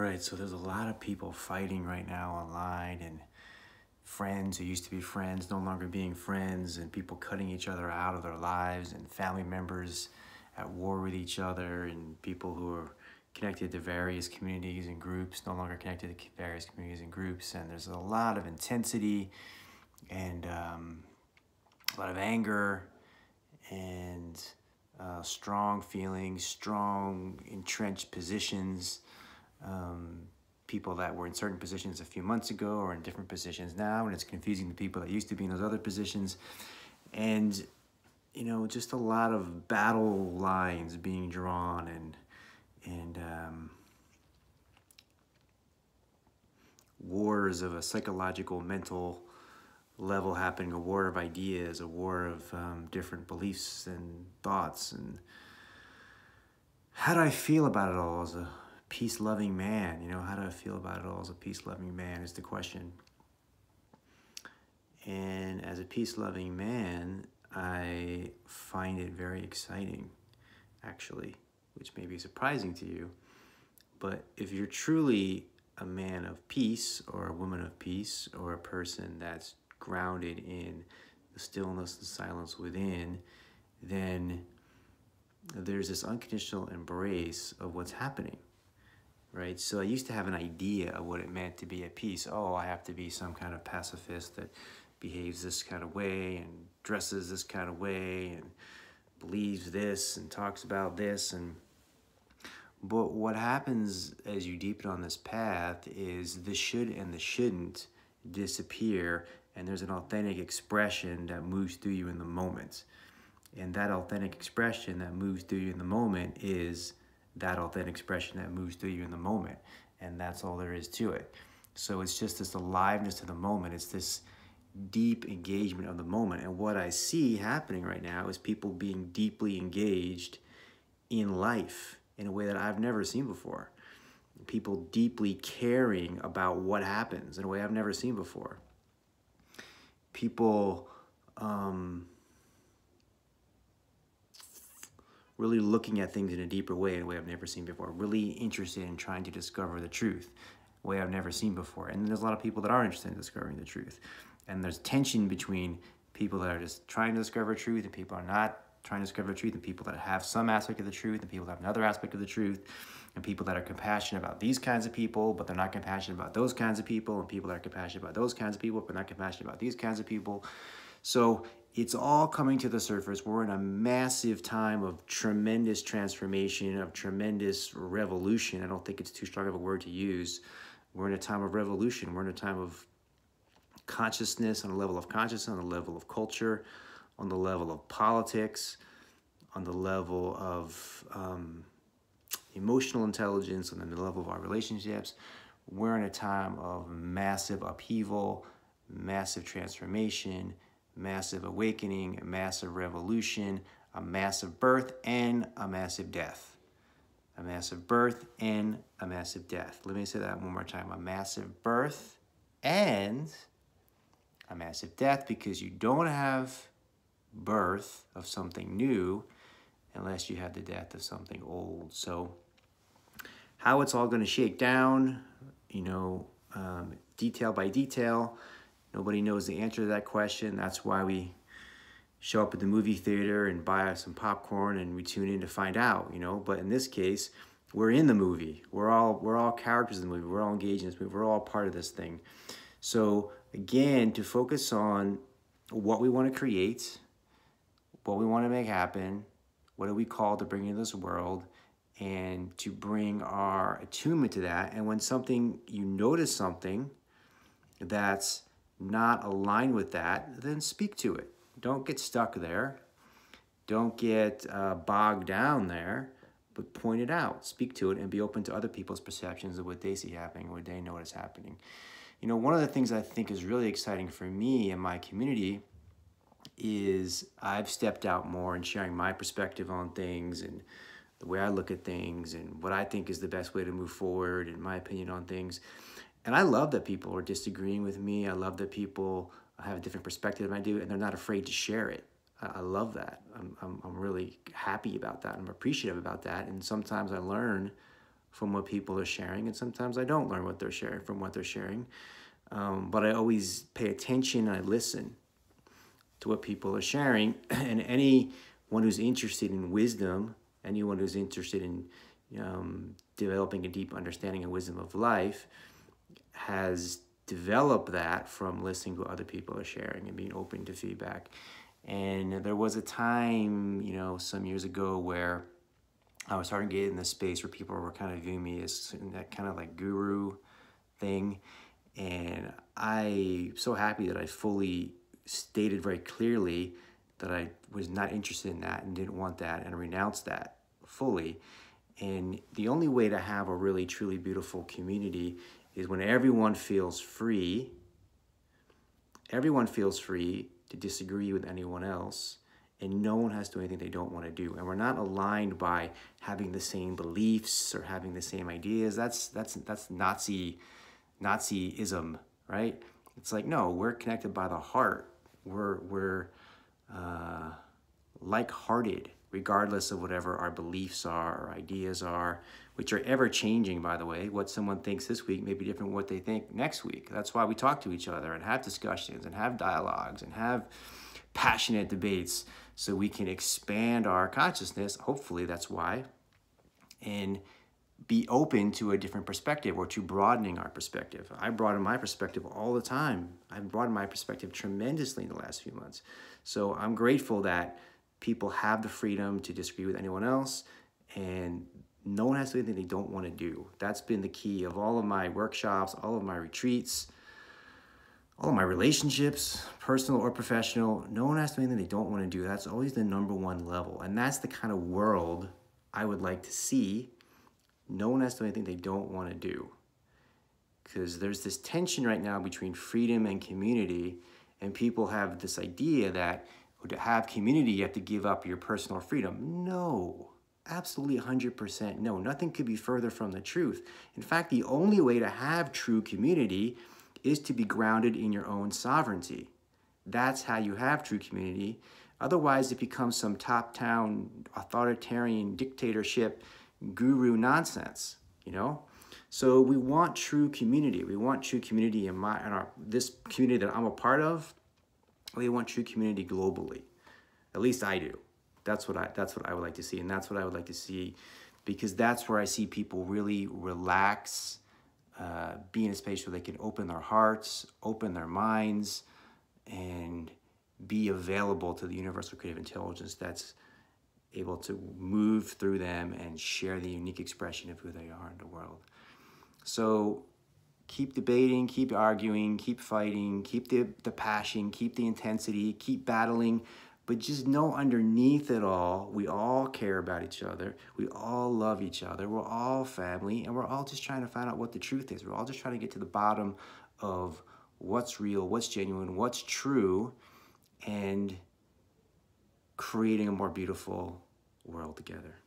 right, so there's a lot of people fighting right now online and friends who used to be friends no longer being friends and people cutting each other out of their lives and family members at war with each other and people who are connected to various communities and groups no longer connected to various communities and groups and there's a lot of intensity and um, a lot of anger and uh, strong feelings strong entrenched positions um, people that were in certain positions a few months ago or in different positions now, and it's confusing the people that used to be in those other positions. And, you know, just a lot of battle lines being drawn and, and, um, wars of a psychological, mental level happening, a war of ideas, a war of um, different beliefs and thoughts. And how do I feel about it all as a peace loving man? You know, how do I feel about it all as a peace loving man is the question. And as a peace loving man, I find it very exciting, actually, which may be surprising to you. But if you're truly a man of peace or a woman of peace or a person that's grounded in the stillness and silence within, then there's this unconditional embrace of what's happening right? So I used to have an idea of what it meant to be at peace. Oh, I have to be some kind of pacifist that behaves this kind of way and dresses this kind of way and believes this and talks about this and but what happens as you deepen on this path is the should and the shouldn't disappear and there's an authentic expression that moves through you in the moment. And that authentic expression that moves through you in the moment is that authentic expression that moves through you in the moment. And that's all there is to it. So it's just this aliveness to the moment. It's this deep engagement of the moment. And what I see happening right now is people being deeply engaged in life in a way that I've never seen before. People deeply caring about what happens in a way I've never seen before. People um, really looking at things in a deeper way, in a way I've never seen before, really interested in trying to discover the truth, a way I've never seen before. And there's a lot of people that are interested in discovering the truth. And there's tension between people that are just trying to discover truth and people are not trying to discover the truth and people that have some aspect of the truth and people that have another aspect of the truth and people that are compassionate about these kinds of people but they're not compassionate about those kinds of people and people that are compassionate about those kinds of people but not compassionate about these kinds of people so it's all coming to the surface. We're in a massive time of tremendous transformation, of tremendous revolution. I don't think it's too strong of a word to use. We're in a time of revolution. We're in a time of consciousness, on a level of consciousness, on the level of culture, on the level of politics, on the level of um, emotional intelligence, on the level of our relationships. We're in a time of massive upheaval, massive transformation, massive awakening, a massive revolution, a massive birth, and a massive death. A massive birth and a massive death. Let me say that one more time. A massive birth and a massive death because you don't have birth of something new unless you have the death of something old. So how it's all going to shake down, you know, um, detail by detail, Nobody knows the answer to that question. That's why we show up at the movie theater and buy some popcorn and we tune in to find out, you know. But in this case, we're in the movie. We're all we're all characters in the movie. We're all engaged in this movie. We're all part of this thing. So again, to focus on what we want to create, what we want to make happen, what are we called to bring into this world, and to bring our attunement to that. And when something you notice something that's not aligned with that, then speak to it. Don't get stuck there. Don't get uh, bogged down there, but point it out. Speak to it and be open to other people's perceptions of what they see happening, what they know is happening. You know, one of the things I think is really exciting for me and my community is I've stepped out more and sharing my perspective on things and the way I look at things and what I think is the best way to move forward and my opinion on things. And I love that people are disagreeing with me. I love that people have a different perspective than I do, and they're not afraid to share it. I, love that. I'm, I'm, I'm really happy about that. I'm appreciative about that. And sometimes I learn from what people are sharing, and sometimes I don't learn what they're sharing from what they're sharing. Um, but I always pay attention and I listen to what people are sharing. And anyone who's interested in wisdom, anyone who's interested in um, developing a deep understanding and wisdom of life, has developed that from listening to other people are sharing and being open to feedback. And there was a time, you know, some years ago where I was starting to get in the space where people were kind of viewing me as that kind of like guru thing. And I'm so happy that I fully stated very clearly that I was not interested in that and didn't want that and renounced that fully. And the only way to have a really truly beautiful community is when everyone feels free, everyone feels free to disagree with anyone else and no one has to do anything they don't want to do. And we're not aligned by having the same beliefs or having the same ideas. That's that's that's nazi nazism right? It's like no we're connected by the heart. We're we're uh, like-hearted regardless of whatever our beliefs are or ideas are which are ever changing by the way what someone thinks this week may be different what they think next week that's why we talk to each other and have discussions and have dialogues and have passionate debates so we can expand our consciousness. Hopefully, that's why. And be open to a different perspective or to broadening our perspective. I broaden my perspective all the time. I've broadened my perspective tremendously in the last few months. So I'm grateful that people have the freedom to disagree with anyone else and no one has to do anything they don't want to do. That's been the key of all of my workshops, all of my retreats all of my relationships, personal or professional, no one has to do anything they don't want to do. That's always the number one level. And that's the kind of world I would like to see. No one has to do anything they don't want to do. Because there's this tension right now between freedom and community, and people have this idea that to have community, you have to give up your personal freedom. No, absolutely 100% no. Nothing could be further from the truth. In fact, the only way to have true community is to be grounded in your own sovereignty. That's how you have true community. Otherwise, it becomes some top down authoritarian dictatorship guru nonsense, you know? So we want true community. We want true community in my in our this community that I'm a part of. We want true community globally. At least I do. That's what I that's what I would like to see and that's what I would like to see because that's where I see people really relax uh, be in a space where they can open their hearts, open their minds, and be available to the universal creative intelligence that's able to move through them and share the unique expression of who they are in the world. So keep debating, keep arguing, keep fighting, keep the, the passion, keep the intensity, keep battling, but just know underneath it all, we all care about each other. We all love each other. We're all family, and we're all just trying to find out what the truth is. We're all just trying to get to the bottom of what's real, what's genuine, what's true, and creating a more beautiful world together.